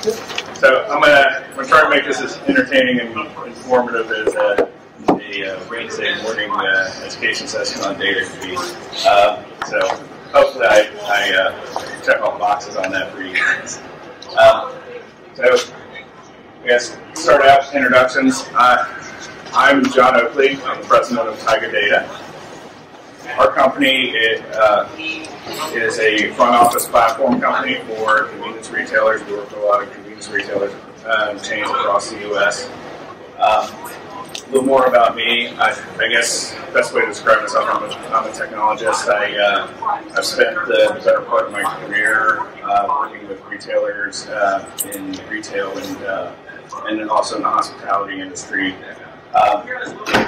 So I'm gonna, I'm gonna try to make this as entertaining and informative as uh, the uh, Wednesday morning uh, education session on data can be. Uh, so hopefully I, I uh, check all boxes on that for you guys. Um, so I guess start out with introductions. Uh, I'm John Oakley. I'm the president of Taiga Data. Our company it, uh, is a front office platform company for convenience retailers. We work with a lot of convenience retailers uh, chains across the U.S. Um, a little more about me. I, I guess best way to describe myself, I'm a, I'm a technologist. I, uh, I've spent the better part of my career uh, working with retailers uh, in retail and uh, and also in the hospitality industry. Um,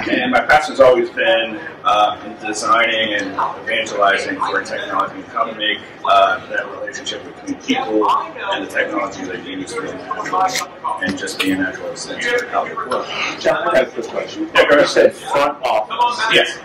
and my passion has always been uh, in designing and evangelizing for technology, how to make uh, that relationship between people and the technology they use natural and just be a natural extension of how they work. John, I have a quick question. Yeah, You said front office. Yes.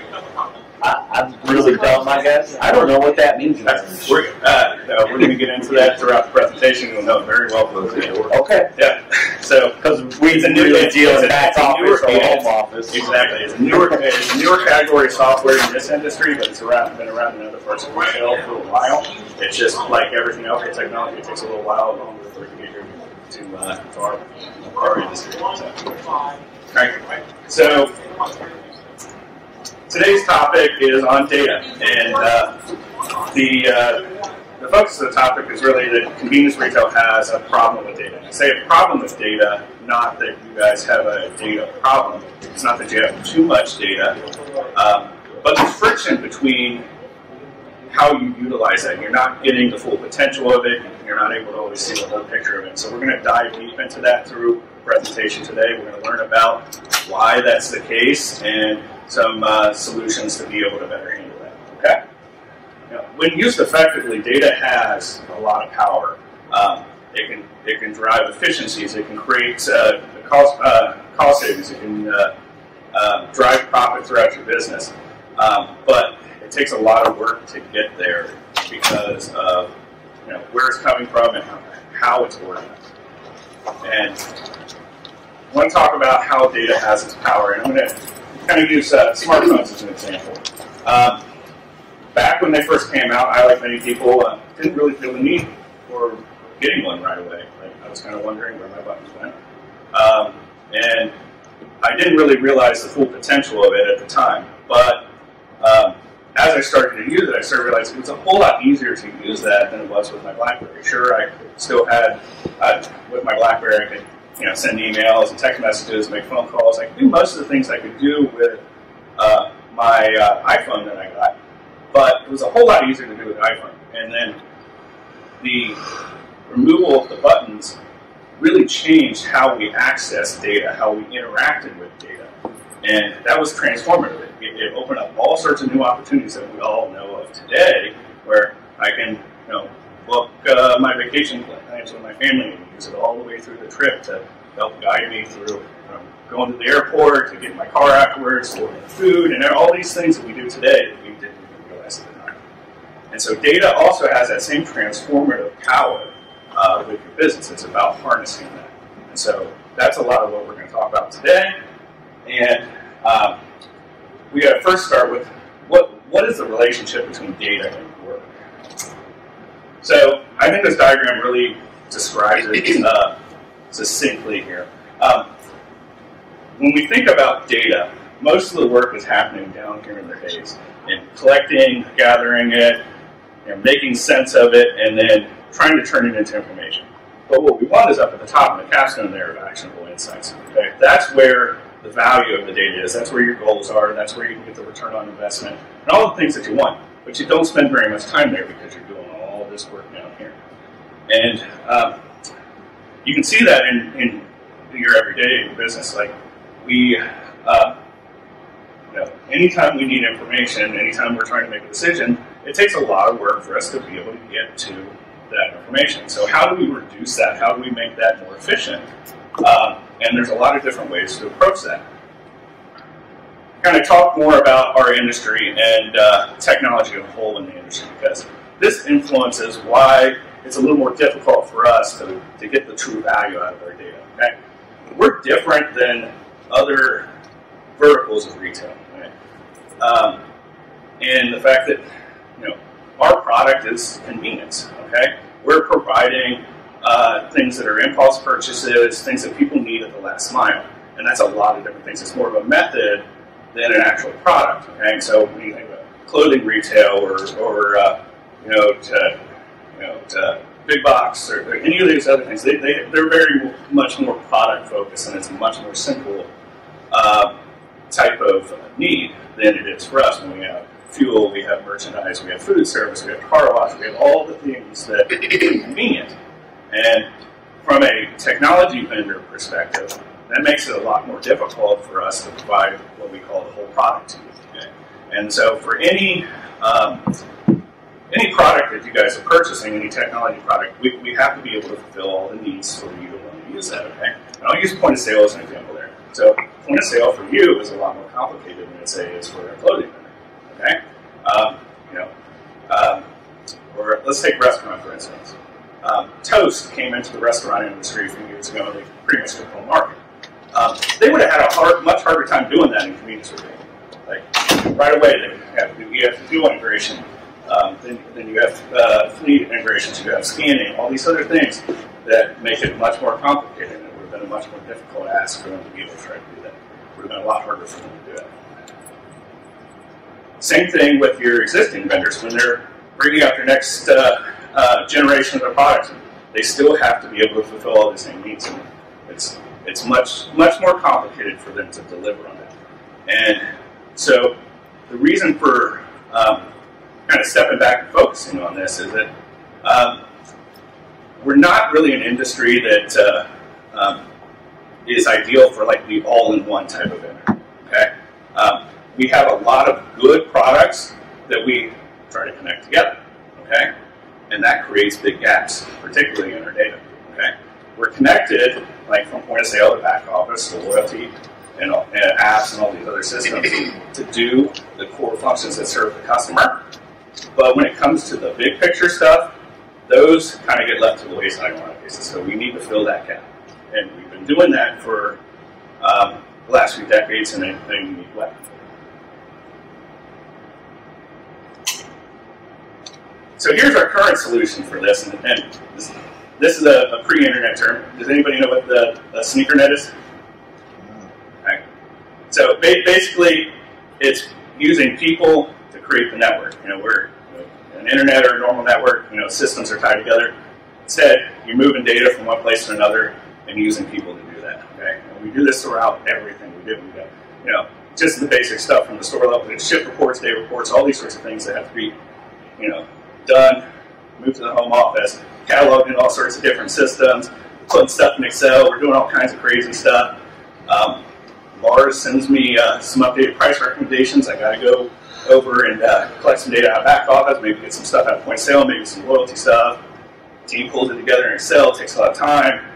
I, I'm really dumb, I guess. I don't know what that means. That's, we're uh, no, we're going to get into that throughout the presentation. You'll know very well for those Okay. Yeah. So Because we It's a new- really it's- deal it's in a- back it's a office newer- or home office. Exactly. It's a newer, it's a newer category of software in this industry, but it's around, been around in other parts of retail for a while. It's just like everything else in technology, it takes a little while longer for it to get here to, uh, to our, our industry. So, right. so today's topic is on data, and uh, the uh, the focus of the topic is really that convenience retail has a problem with data. I say a problem with data, not that you guys have a data problem. It's not that you have too much data, um, but the friction between how you utilize that. You're not getting the full potential of it. You're not able to always see the whole picture of it. So we're going to dive deep into that through presentation today. We're going to learn about why that's the case and some uh, solutions to be able to better handle that. Okay. Now, when used effectively, data has a lot of power. Um, it can it can drive efficiencies. It can create uh, cost uh, cost savings. It can uh, uh, drive profit throughout your business. Um, but it takes a lot of work to get there because of you know where it's coming from and how, how it's organized. And I want to talk about how data has its power. And I'm going to kind of use uh, smartphones as an example. Um, back when they first came out, I, like many people, uh, didn't really feel the need for getting one right away. Like, I was kind of wondering where my buttons went. Um, and I didn't really realize the full potential of it at the time. But um, as I started to use it, I started realizing it was a whole lot easier to use that than it was with my BlackBerry. Sure, I still had, uh, with my BlackBerry, I could you know, send emails and text messages, make phone calls. I could do most of the things I could do with uh, my uh, iPhone that I got but it was a whole lot easier to do with the iPhone. And then the removal of the buttons really changed how we access data, how we interacted with data. And that was transformative. It, it opened up all sorts of new opportunities that we all know of today, where I can, you know, book uh, my vacation plans with my family and use it all the way through the trip to help guide me through um, going to the airport, to get my car afterwards, ordering food, and all these things that we do today that we didn't even realize at the time. And so data also has that same transformative power uh, with your business. It's about harnessing that. And so that's a lot of what we're going to talk about today. And um, we got to first start with what what is the relationship between data. So I think this diagram really describes it uh, succinctly here. Um, when we think about data, most of the work is happening down here in the haze, in collecting, gathering it, you know, making sense of it, and then trying to turn it into information. But what we want is up at the top in the capstone there of actionable insights. Okay? That's where the value of the data is. That's where your goals are. That's where you can get the return on investment and all the things that you want. But you don't spend very much time there because you're doing this work down here. And um, you can see that in, in your everyday business. Like we, uh, you know, anytime we need information, anytime we're trying to make a decision, it takes a lot of work for us to be able to get to that information. So how do we reduce that? How do we make that more efficient? Um, and there's a lot of different ways to approach that. Kind of talk more about our industry and uh, technology as a whole in the industry because this influences why it's a little more difficult for us to, to get the true value out of our data. Okay? We're different than other verticals of retail. Right? Um, and the fact that you know our product is convenience. Okay, we're providing uh, things that are impulse purchases, things that people need at the last mile, and that's a lot of different things. It's more of a method than an actual product. Okay, so when you think about clothing retail or, or uh, you know, to, you know, to big box or, or, any of these other things, they, they, they're very much more product focused, and it's a much more simple uh, type of need than it is for us when we have fuel, we have merchandise, we have food service, we have car wash, we have all the things that are convenient. And from a technology vendor perspective, that makes it a lot more difficult for us to provide what we call the whole product. Okay? And so for any um, any product that you guys are purchasing, any technology product, we, we have to be able to fulfill all the needs for you to want to use that. Okay, and I'll use point of sale as an example there. So point of sale for you is a lot more complicated than say is for a clothing vendor. Okay, um, you know, um, or let's take restaurant for instance. Um, Toast came into the restaurant industry a few years ago. They pretty much took the whole market. Um, they would have had a hard, much harder time doing that in convenience retail. Like right away, they you have to do integration. Um, then, then, you have uh, fleet integrations, you have scanning, all these other things that make it much more complicated. It would have been a much more difficult ask for them to be able to try to do that. It would have been a lot harder for them to do that. Same thing with your existing vendors when they're bringing out their next uh, uh, generation of their products. They still have to be able to fulfill all the same needs. And it's it's much much more complicated for them to deliver on that. And so the reason for um, kind of stepping back and focusing on this is that um, we're not really an industry that uh, um, is ideal for like the all-in-one type of vendor. Okay, um, we have a lot of good products that we try to connect together. Okay, and that creates big gaps, particularly in our data. Okay, we're connected like from point of sale to back office to loyalty and, and apps and all these other systems to do the core functions that serve the customer. But when it comes to the big picture stuff, those kind of get left to the wayside on a lot of cases. So we need to fill that gap, and we've been doing that for um, the last few decades in a, in a unique way. So here's our current solution for this, and, and this, this, is a, a, pre-internet term. Does anybody know what the, the sneakernet is? Okay. So ba basically, it's using people create the network. You know, we're you know, an internet or a normal network. You know, systems are tied together. Instead, you're moving data from one place to another and using people to do that. Okay, and we do this throughout everything we do. We got, you know, just the basic stuff from the store level, it's ship reports, day reports, all these sorts of things that have to be, you know, done, moved to the home office, cataloged in all sorts of different systems, putting stuff in Excel. We're doing all kinds of crazy stuff. Um, Mars sends me uh, some updated price recommendations. I got to go over and uh, collect some data out of back office, maybe get some stuff out of point sale, maybe some loyalty stuff. Team pulls it together in Excel, takes a lot of time.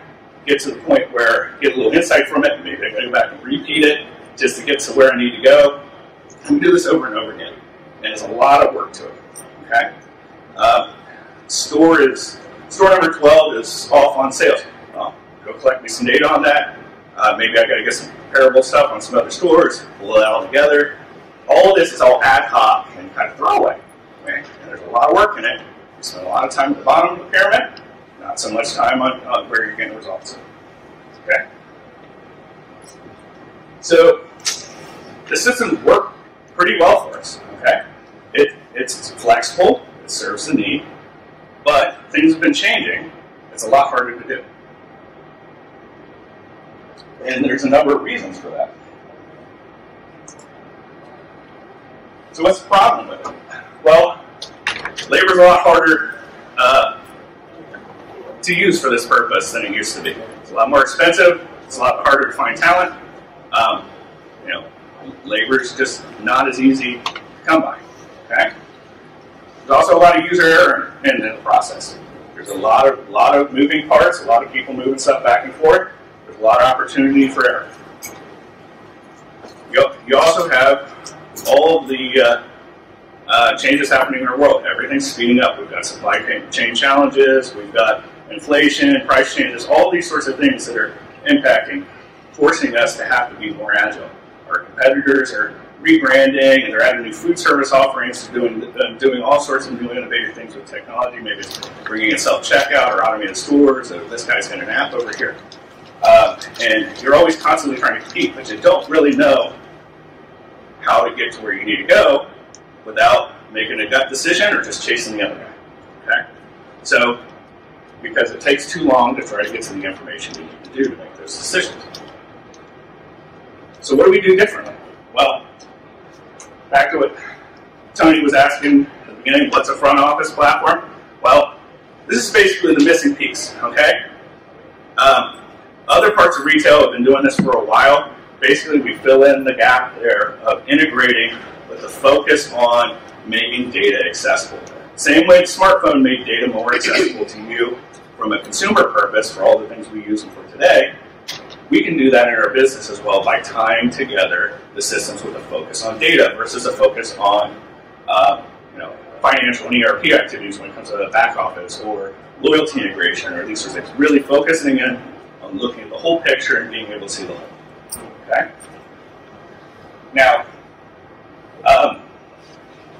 Get to the point where get a little insight from it, maybe I go back and repeat it just to get to where I need to go. And we do this over and over again. And it's a lot of work to it. Okay? Uh, store is store number 12 is off on sales. Uh, go collect me some data on that. Uh, maybe I got to get some comparable stuff on some other stores, pull it all together. All this is all ad hoc and kind of throwaway. And there's a lot of work in it. You spend a lot of time at the bottom of the pyramid, not so much time on, on where you're getting results. Okay. So the systems work pretty well for us. Okay. It, it's flexible it serves the need, but things have been changing. It's a lot harder to do. And there's a number of reasons for that. So what's the problem with it? Well, labor is a lot harder uh, to use for this purpose than it used to be. It's a lot more expensive. It's a lot harder to find talent. Um, you know, labor is just not as easy to come by. Okay. There's also a lot of user error in, the process. There's a lot of lot of moving parts, a lot of people moving stuff back and forth. There's a lot of opportunity for error. You, you also have all of the uh, uh, changes happening in our world. Everything's speeding up. We've got supply chain challenges. We've got inflation, price changes, all these sorts of things that are impacting, forcing us to have to be more agile. Our competitors are rebranding and they're adding new food service offerings, doing uh, doing all sorts of new innovative things with technology. Maybe bringing in self checkout or automated stores. Or this guy's got an app over here, uh, and you're always constantly trying to compete, but you don't really know how to get to where you need to go without making a gut decision or just chasing the other guy. Okay, so because it takes too long to try to get to the information you need to do to make those decisions. So what do we do differently? Well, back to what Tony was asking at the beginning, what's a front office platform? Well, this is basically the missing piece, okay? Um, other parts of retail have been doing this for a while. Basically, we fill in the gap there of integrating with a focus on making data accessible. Same way the smartphone made data more accessible to you from a consumer purpose for all the things we use them for today, we can do that in our business as well by tying together the systems with a focus on data versus a focus on uh, you know, financial and ERP activities when it comes to the back office or loyalty integration or these sorts of things. Really focusing in on looking at the whole picture and being able to see the whole. Okay? Now, um,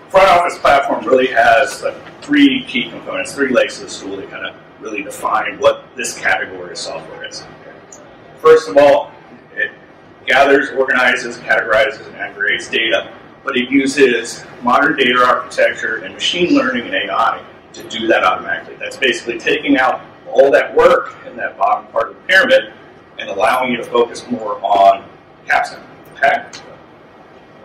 front office platform really has like three key components, three legs of the stool that kind of really define what this category of software is. First of all, it gathers, organizes, categorizes, and aggregates data, but it uses modern data architecture and machine learning and AI to do that automatically. That's basically taking out all that work in that bottom part of the pyramid and allowing you to focus more on capstone. Okay?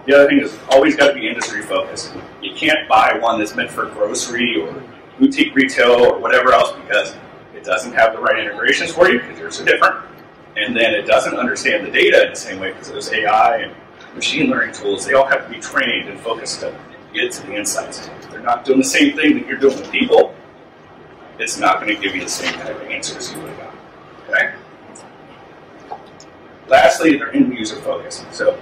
The other thing is always got to be industry focused. You can't buy one that's meant for grocery or boutique retail or whatever else because it doesn't have the right integrations for you because yours are different. And then it doesn't understand the data in the same way because those AI and machine learning tools, they all have to be trained and focused to get to the insights. They're not doing the same thing that you're doing with people, it's not going to give you the same type of answers you would have got. Okay? Lastly, they're end user focused. So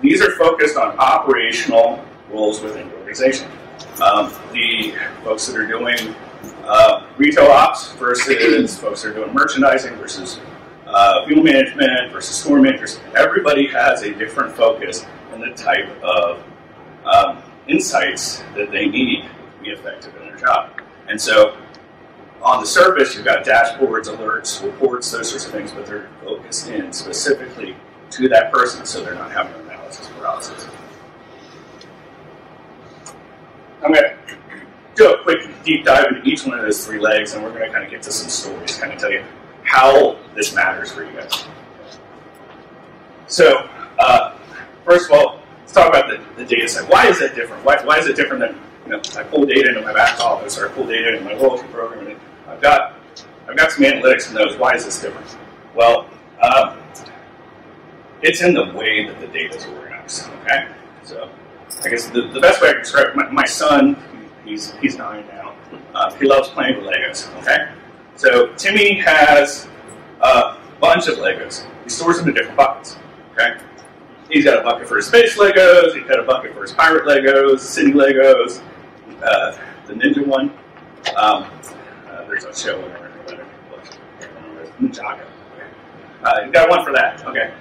these are focused on operational roles within the organization. Um, the folks that are doing uh, retail ops versus folks that are doing merchandising versus uh, fuel management versus store managers. Everybody has a different focus and the type of um, insights that they need to be effective in their job. And so on the surface, you've got dashboards, alerts, reports, those sorts of things, but they're focused in specifically to that person so they're not having analysis paralysis. I'm going to do a quick deep dive into each one of those three legs, and we're going to kind of get to some stories, kind of tell you how this matters for you guys. So, uh, first of all, let's talk about the, the data set. Why is that different? Why, why is it different than you know, I pull data into my back office or I pull data into my loyalty program, and I've got I've got some analytics in those. Why is this different? Well, um, it's in the way that the data is organized. Okay, so I guess the, the best way I can describe my, my son, he's he's nine now. Uh, he loves playing with Legos. Okay, so Timmy has a bunch of Legos. He stores them in different buckets. Okay, he's got a bucket for his space Legos. He's got a bucket for his pirate Legos, city Legos, uh, the Ninja one. Um, there's a show in there. Uh, you got one for that. Okay.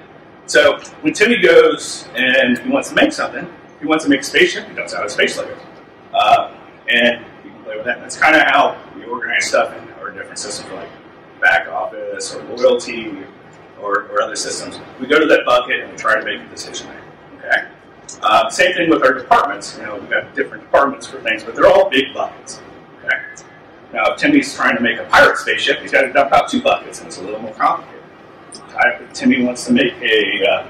So when Timmy goes and he wants to make something, he wants to make a spaceship, he does out of space Legos. Uh, and you can play with that. that's kind of how we organize stuff in our different systems like back office or loyalty or, or other systems. We go to that bucket and we try to make a decision there. Okay? Uh, same thing with our departments. You know, we've got different departments for things, but they're all big buckets. Now, if Timmy's trying to make a pirate spaceship, he's got to dump out two buckets, and it's a little more complicated. Timmy wants to make a uh,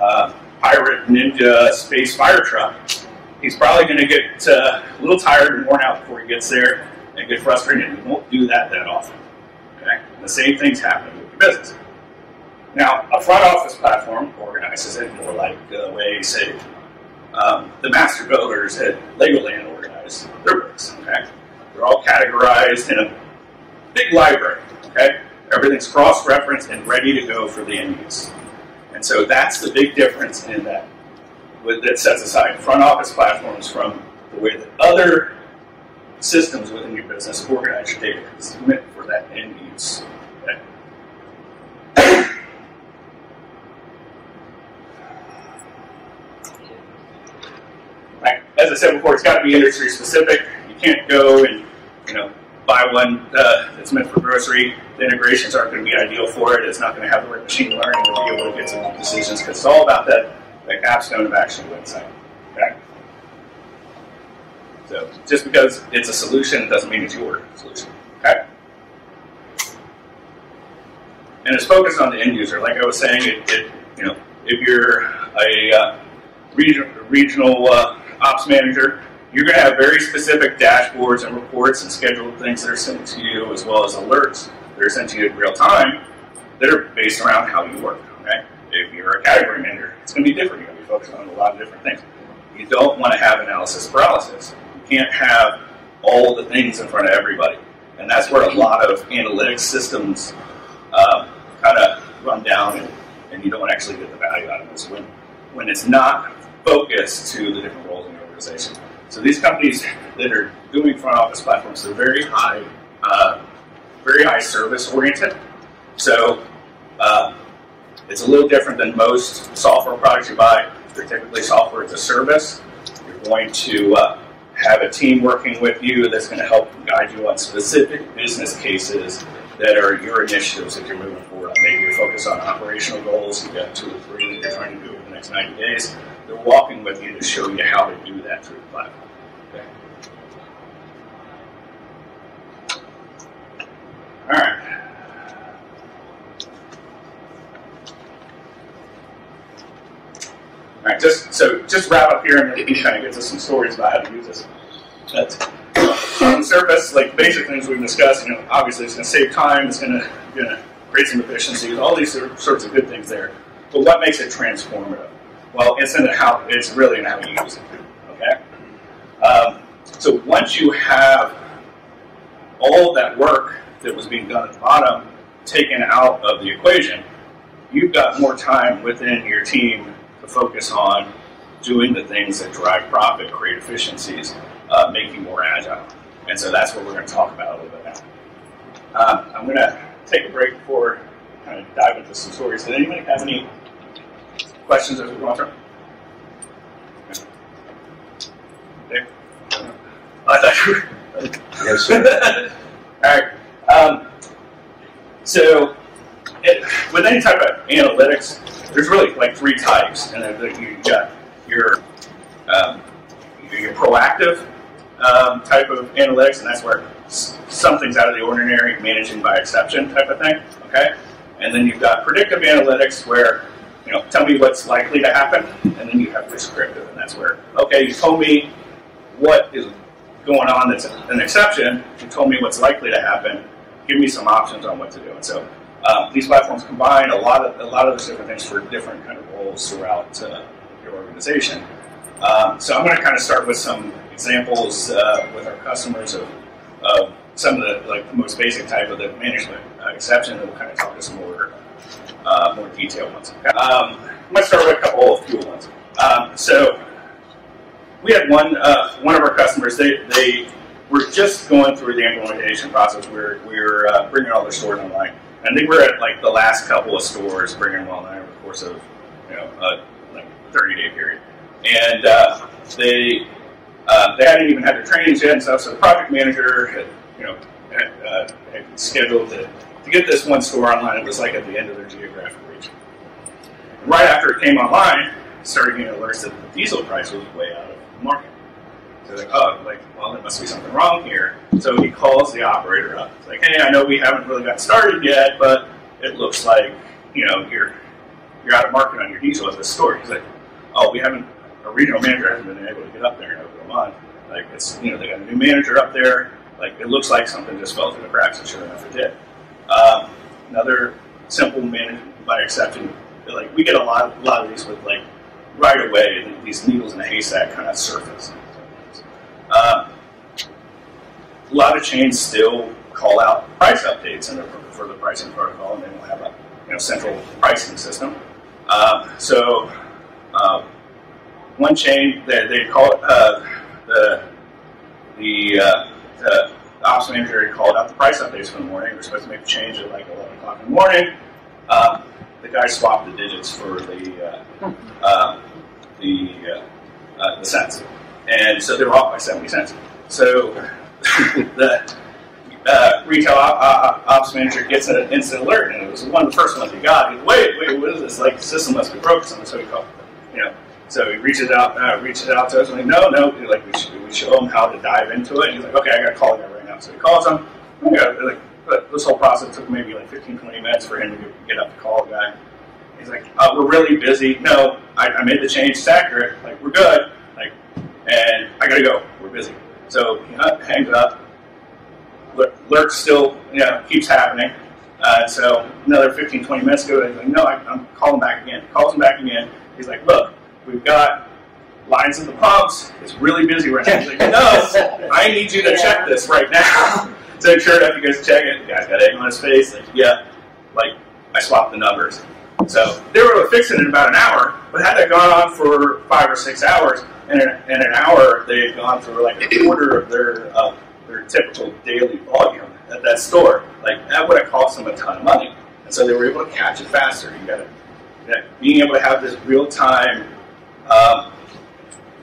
uh, pirate ninja space fire truck, he's probably going to get uh, a little tired and worn out before he gets there and get frustrated. He won't do that that often. Okay? The same thing's happening with your business. Now, a front office platform organizes it more like the way, say, um, the master builders at Legoland organize their bricks. Okay? They're all categorized in a big library. Okay? Everything's cross-referenced and ready to go for the end use. And so that's the big difference in that that sets aside front office platforms from the way that other systems within your business organize your data. It's for that end use. As I said before, it's got to be industry specific. You can't go and you know buy one uh, that's meant for grocery. The integrations aren't going to be ideal for it. It's not going to have the right machine learning to be able to get some decisions because it's all about that, that capstone of action insight. Okay. So just because it's a solution, doesn't mean it's your solution. Okay. And it's focused on the end user. Like I was saying, it, it you know, if you're a uh, region, regional uh, ops manager, you're going to have very specific dashboards and reports and scheduled things that are sent to you, as well as alerts that are sent to you in real time that are based around how you work. Okay? If you're a category manager, it's going to be different. You're going to be focused on a lot of different things. You don't want to have analysis paralysis. You can't have all the things in front of everybody. And that's where a lot of analytics systems um, kind of run down and, and you don't actually get the value out of this when, when it's not focused to the different roles in the organization. So these companies that are doing front office platforms, they're very high, uh, very high service oriented. So uh, it's a little different than most software products you buy. They're typically software as a service. You're going to uh, have a team working with you that's going to help guide you on specific business cases that are your initiatives that you're moving forward on. Maybe you're focused on operational goals, you've got two or three that you're trying to do over the next 90 days. They're walking with you to show you how to do that through the platform. Okay. All right. All right, just so just wrap up here and then we kind of get to some stories about how to use this. That's on the surface, like basic things we've discussed. You know, obviously it's going to save time. It's going to going to create some efficiencies. All these sorts of good things there. But what makes it transformative? Well, it's in how it's really in how you use it. Okay. Um, so once you have all that work that was being done at the bottom taken out of the equation, you've got more time within your team to focus on doing the things that drive profit, create efficiencies, uh, make you more agile. And so that's what we're going to talk about a little bit now. Um, I'm going to take a break before kind of dive into some stories. Does anybody have any questions as we go through? Dave? I thought you were. Yes, sir. All right. Um, so, it, with any type of analytics, there's really like three types, and then you got your um, your proactive um, type of analytics, and that's where something's out of the ordinary, managing by exception type of thing. Okay, and then you've got predictive analytics, where you know, tell me what's likely to happen, and then you have prescriptive, and that's where okay, you told me what is going on that's an exception. You told me what's likely to happen. Give me some options on what to do. And so um, these platforms combine a lot of a lot of those different things for different kind of roles throughout uh, your organization. Um, so I'm going to kind of start with some examples uh, with our customers of, of, some of the like the most basic type of the management uh, exception, and we'll kind of talk to some more uh, more detailed ones. Um, I'm going to start with a couple of fuel ones. Um, so we had one uh, one of our customers. They they were just going through the implementation process. We were we were uh, bringing all their stores online. I think we're at like the last couple of stores bringing them online over the course of you know a like 30 day period, and uh, they uh, they hadn't even had their trainings yet and stuff. So the project manager had, you know, had, uh, had scheduled to, to get this one store online. It was like at the end of their geographic region. And right after it came online, started getting alerts that the diesel price was way out of the market. So like, oh, like, well, there must be something wrong here. So he calls the operator up. It's like, hey, I know we haven't really got started yet, but it looks like, you know, you're you're out of market on your diesel at this store. He's like, oh, we haven't a regional manager hasn't been able to get up there in over a month. Like it's you know they got a new manager up there. Like it looks like something just fell through the cracks, and sure enough, it did. Um, another simple management by exception. Like we get a lot, a lot of these with like right away these needles in a haystack kind of surface. Uh, a lot of chains still call out price updates in their for the pricing protocol, and they don't have a you know, central pricing system. Uh, so uh, one chain they they call it uh, the the, uh, the ops manager had called out the price updates for the morning. We're supposed to make a change at like 11 o'clock in the morning. Um, the guy swapped the digits for the uh, uh, the uh, uh, the cents, and so they were off by 70 cents. So the uh, retail op- ops manager gets an instant alert, and it was one of the first ones he got. He's wait, wait, what is this? Like the system must be broken. So he called, you know. So he reaches out, uh, reaches out to us, and like, no, no, like we, should, we show him how to dive into it. And he's like, okay, I got to call now. So he calls him. Like, but this whole process took maybe like 15, 20 minutes for him to get up to call the guy. He's like, uh, we're really busy. No, I, I made the change. It's accurate. Like, we're good. Like, and I gotta go. We're busy. So he hangs up. Lurk still, you know, keeps happening. Uh, so another 15, 20 minutes ago, he's like, no, I, am calling back again. Calls him back again. He's like, look, we've got lines in the pumps. It's really busy right now. Like, no, I need you to check this right now. so sure enough, you guys check it. The guy's got egg on his face. Like, yeah, like I swapped the numbers. So they were able to fix it in about an hour, but had that gone on for five or six hours, in an, in an hour they had gone through like a quarter of their uh, their typical daily volume at that store. Like that would have cost them a ton of money, and so they were able to catch it faster. You got to being able to have this real time um,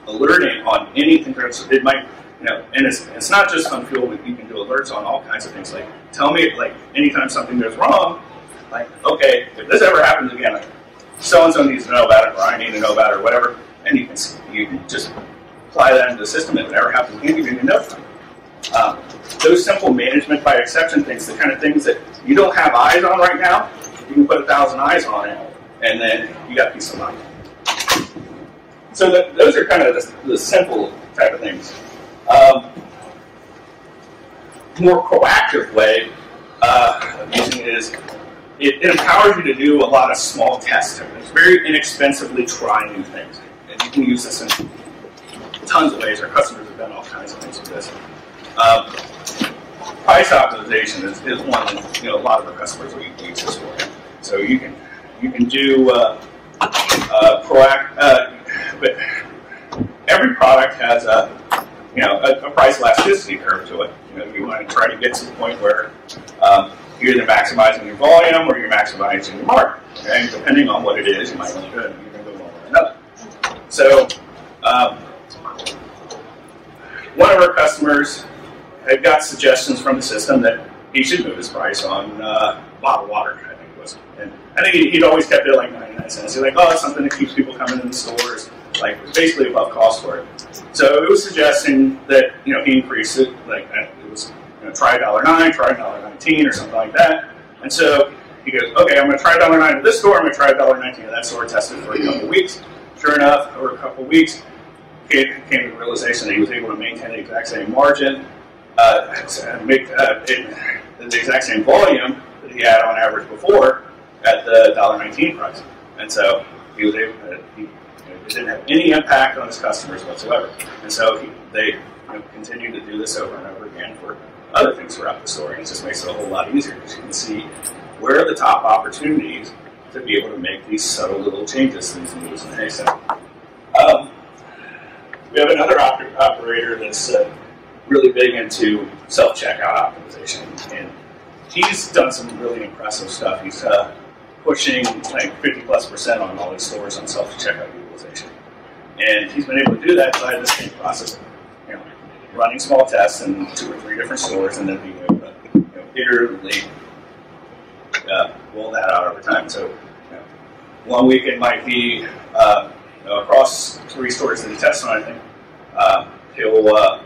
alerting on anything. So it might, you know, and it's it's not just on fuel. You can do alerts on all kinds of things. Like tell me, like anytime something goes wrong, like okay, if this ever happens again, so and so needs to know about it, or I need to know about it, or whatever, and you can you can just apply that into the system. It ever happens again, you know. Um, those simple management by exception things, the kind of things that you don't have eyes on right now, you can put a thousand eyes on it, and then you got peace of mind. So the, those are kind of the, the, simple type of things. Um, more proactive way uh, of using it is it, it, empowers you to do a lot of small tests. It's very inexpensively try new things. And you can use this in tons of ways. Our customers have done all kinds of things with this. Um, price optimization is, is one that you know, a lot of our customers will use this for. So you can you can do uh, uh, uh, but every product has a you know a, a, price elasticity curve to it. You know, you want to try to get to the point where um, you're either maximizing your volume or you're maximizing your market. Okay? Depending on what it is, you might want to go go one or another. So um, one of our customers had got suggestions from the system that he should move his price on uh, bottled water. I think it was, and I think he'd always kept it like 99 cents. He's like, oh, it's something that keeps people coming in the stores. Like, it's basically above cost for it. So it was suggesting that, you know, he increase it, like, it was, you know, try $1.09, try dollar nineteen, or something like that. And so he goes, okay, I'm going to try $1.09 at this store, I'm going to try $1.19 at that store, test it for a couple weeks. Sure enough, over a couple weeks, came, came to the realization that he was able to maintain the exact same margin, uh, make uh, it, the exact same volume that he had on average before, at the dollar nineteen price. And so he was able to, he, it didn't have any impact on his customers whatsoever. And so he, they you know, continue to do this over and over again for other things throughout the store. And it just makes it a whole lot easier because you can see where are the top opportunities to be able to make these subtle little changes, in these moves and haystack. Um, we have another op- operator that's uh, really big into self-checkout optimization, and he's done some really impressive stuff. He's uh, pushing like 50 plus percent on all his stores on self utilization. And he's been able to do that by the same process you know, running small tests in two or three different stores and then being able to you know, iteratively uh, roll that out over time. So you know, one week it might be uh, you know, across three stores that he tests on, I think. Uh, he'll, uh,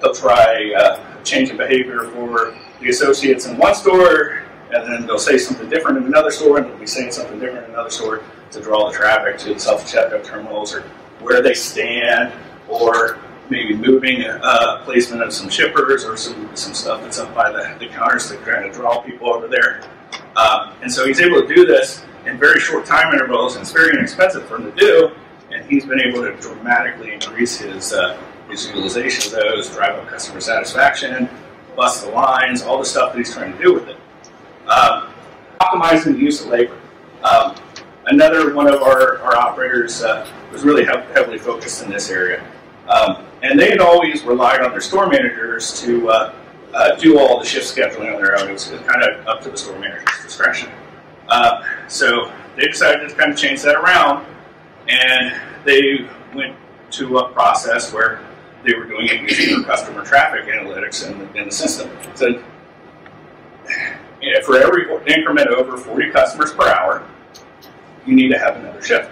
he'll try uh, change in behavior for the associates in one store and then they'll say something different in another store, and they'll be saying something different in another store to draw the traffic to the self-checkout terminals or where they stand, or maybe moving uh, placement of some shippers or some, some stuff that's up by the, the counters to kind of draw people over there. Um, and so he's able to do this in very short time intervals, and it's very inexpensive for him to do. And he's been able to dramatically increase his uh, his utilization of those, drive up customer satisfaction, bust the lines, all the stuff that he's trying to do with it. Um, optimizing the use of labor. Um, another one of our, our operators uh, was really heavily focused in this area. Um, and they had always relied on their store managers to uh, uh, do all the shift scheduling on their own. It was kind of up to the store manager's discretion. Uh, so they decided to kind of change that around, and they went to a process where they were doing it using their customer traffic analytics in the, in the system. So for every increment over 40 customers per hour, you need to have another shift.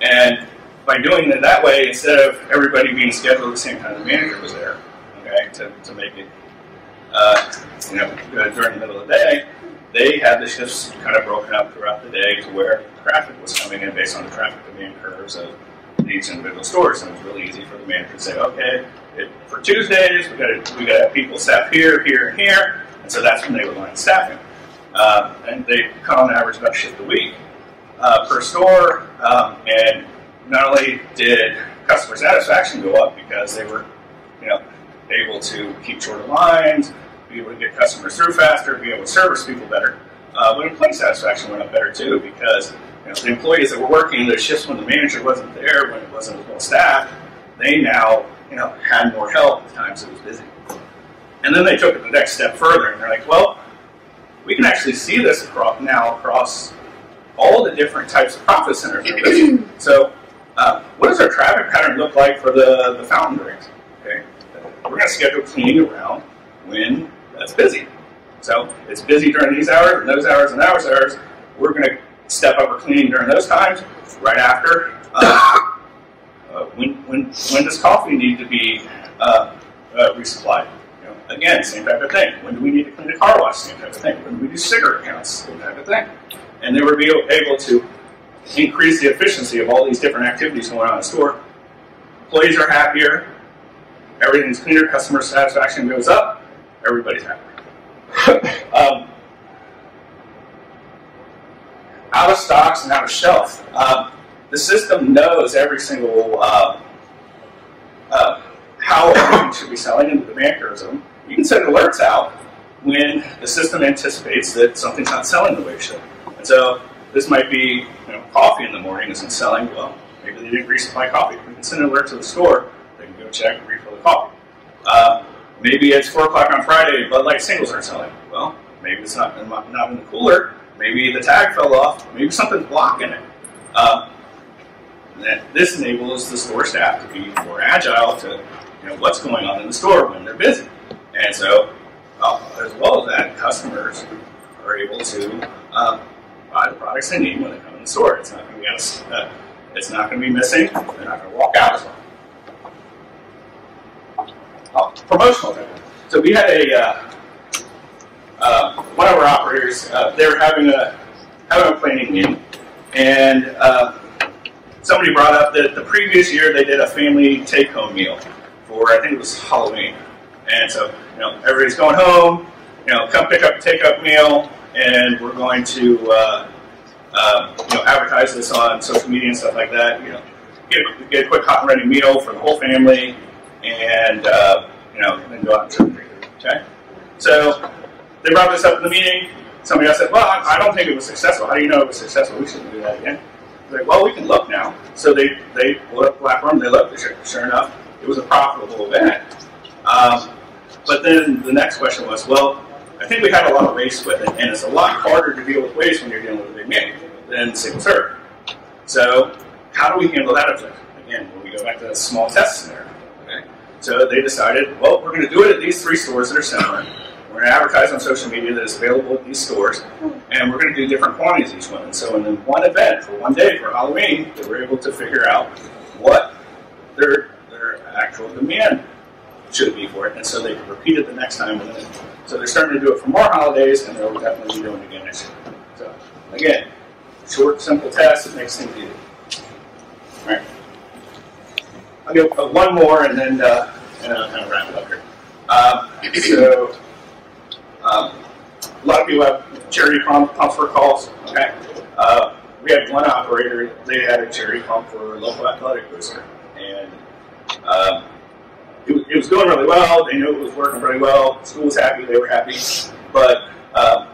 And by doing it that way, instead of everybody being scheduled the same time the manager was there, okay, to, to make it, uh, you know, during the middle of the day, they had the shifts kind of broken up throughout the day to where traffic was coming in based on the traffic demand curves of each individual stores, and it was really easy for the manager to say, okay, it, for Tuesdays we got we got to have people staff here, here, and here, and so that's when they would line staffing, uh, and they cut on average about a shift a week uh, per store, um, and not only did customer satisfaction go up because they were, you know, able to keep shorter lines, be able to get customers through faster, be able to service people better, uh, but employee satisfaction went up better too because you know, the employees that were working their shifts when the manager wasn't there, when it wasn't as well staffed, they now you know had more help at times it was busy. And then they took it the next step further, and they're like, well, we can actually see this now across all the different types of profit centers. so uh, what does our traffic pattern look like for the, the fountain drinks? Okay, we're going to schedule cleaning around when that's busy. So it's busy during these hours and those hours and those hours. We're going to step up our cleaning during those times. Right after, uh, uh, when, when, when does coffee need to be uh, uh, resupplied? You know, again, same type of thing. When do we need to clean the car wash? Same type of thing. When do we do cigarette counts? Same type of thing. And they were able to increase the efficiency of all these different activities going on in the store. Employees are happier, everything's cleaner, customer satisfaction goes up, everybody's happy. um, out of stocks and out of shelf. Um, the system knows every single uh, uh, how everything should be selling into the zone. You can set alerts out when the system anticipates that something's not selling the way it should. And so this might be, you know, coffee in the morning isn't selling well. Maybe they didn't resupply coffee. We can send an alert to the store. They can go check and refill the coffee. Uh, maybe it's four o'clock on Friday. Bud Light singles aren't selling. Well, maybe it's not not in the cooler. Maybe the tag fell off. Maybe something's blocking it. Uh, this enables the store staff to be more agile to you know what's going on in the store when they're busy. And so, uh, as well as that, customers are able to uh, buy the products they need when they come in the store. It's not going to be uh, it's not going to be missing. They're not going to walk out as well. Oh, promotional. So we had a uh, uh, one of our operators. Uh, they were having a having a planning meeting, and uh, somebody brought up that the previous year they did a family take-home meal for I think it was Halloween, and so you know everybody's going home. You know, come pick up a take-up meal and we're going to uh, uh, you know advertise this on social media and stuff like that. You know, get a, get a quick hot and ready meal for the whole family, and uh, you know then go out and or Okay, so they brought this up in the meeting. Somebody else said, "Well, I, I don't think it was successful. How do you know it was successful? We shouldn't do that again." they Like, well, we can look now. So they they pulled up the platform. They looked. Sure, sure enough, it was a profitable event. Um, but then the next question was, well, I think we have a lot of waste with it, and it's a lot harder to deal with waste when you're dealing with a big menu than single serve. So how do we handle that object? Again, when we go back to the small test scenario. Okay? So they decided, well, we're going to do it at these three stores that are similar. We're going to advertise on social media that it's available at these stores, and we're going to do different quantities each one. And so in one event, for one day, for Halloween, they were able to figure out what their, their actual demand should be for it, and so they could repeat it the next time. So they're starting to do it for more holidays, and they'll definitely be doing it again next year. So again, short, simple test. It makes things easy. All right. I'll go one more, and then uh, and I'll kind of wrap it up here. Um, so um, a lot of people have charity pump, pumps for calls. Okay. Uh, we had one operator. They had a charity pump for a local athletic booster, and um, it was, it was going really well. They knew it was working really well. School was happy. They were happy. But uh,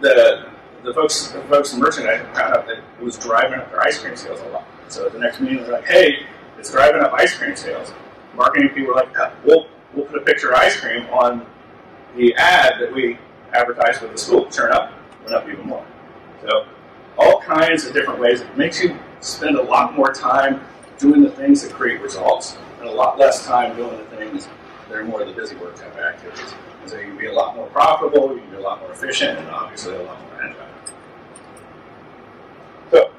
the the folks, the folks in merchandising found out that it was driving up their ice cream sales a lot. So the next meeting, they're like, "Hey, it's driving up ice cream sales." Marketing people were like, "Yeah, "We'll we'll put a picture of ice cream on the ad that we advertise with the school." Turn up, went up even more. So all kinds of different ways. It makes you spend a lot more time doing the things that create results, and a lot less time doing the things that are more of the busy work type activities. And so you can be a lot more profitable, you can be a lot more efficient, and obviously a lot more agile. So,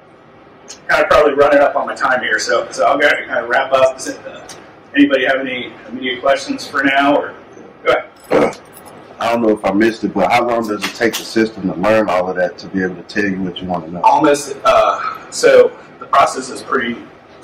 kind of probably running up on my time here, so, so I'll go ahead and kind of wrap up. Does it, uh, anybody have any immediate questions for now? Or go ahead. I don't know if I missed it, but how long does it take the system to learn all of that to be able to tell you what you want to know? Almost. Uh, so the process is pretty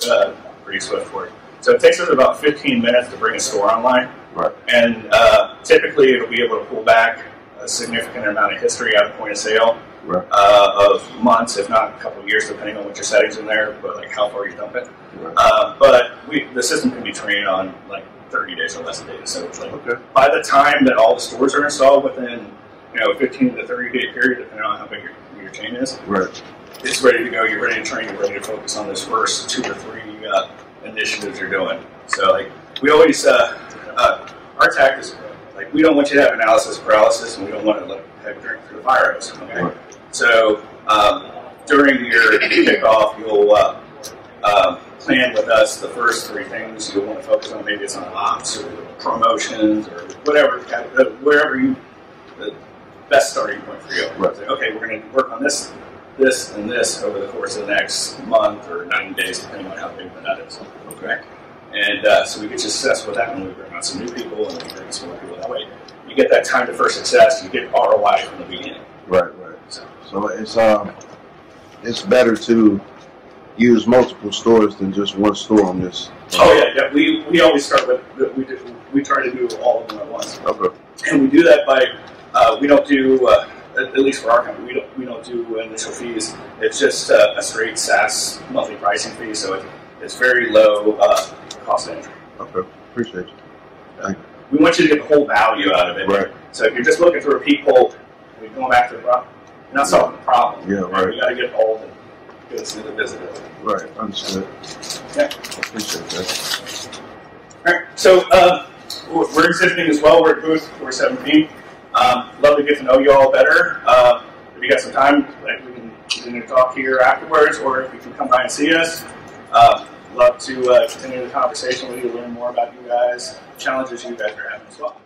uh, pretty swift for it. So it takes us about 15 minutes to bring a store online, Right. and uh, typically it'll be able to pull back a significant amount of history out of point of sale Right. uh, of months, if not a couple of years, depending on what your settings in there, but like how far you dump it. Right. Uh, but we, the system can be trained on like 30 days or less of data. So like Okay. by the time that all the stores are installed within you know 15 to 30 day period, depending on how big your, your chain is, Right. it's ready to go. You're ready to train. You're ready to focus on those first two or three uh, initiatives you're doing. So like we always, uh, uh, our tact is like we don't want you to have analysis paralysis, and we don't want to like have you drink through the fire hose. Okay. Right. So um, during your kickoff, you'll uh, um, plan with us the first three things you'll want to focus on. Maybe it's on ops or promotions or whatever, kind uh, wherever you the best starting point for you. Right. Say, okay, we're going to work on this, this, and this over the course of the next month or 90 days, depending on how big the nut is. Okay. And uh, so we get you successful with that when we bring on some new people and we bring some more people that way. You get that time to first success. You get ROI from the beginning. Right. Right. So So it's um, it's better to use multiple stores than just one store on this. Oh yeah, yeah. We, we always start with we do, we try to do all of them at once, Okay. and we do that by uh, we don't do uh, at, at least for our company we don't we don't do initial fees. It's just uh, a straight SaaS monthly pricing fee, so it, it's very low uh, cost of entry. Okay. Appreciate you. We want you to get the whole value out of it. Right. So if you're just looking for a peephole, we're going back to the problem. You're not solving the problem. Yeah, right. You got to get all the goods to the visibility. Right. Understood. Yeah. Appreciate that. All right. So uh, we're exhibiting as well. We're at booth 417. Um, love to get to know you all better. Uh, if you got some time, like we can continue to talk here afterwards, or if you can come by and see us. Uh, love to uh, continue the conversation with you, learn more about you guys, challenges you guys are having as well.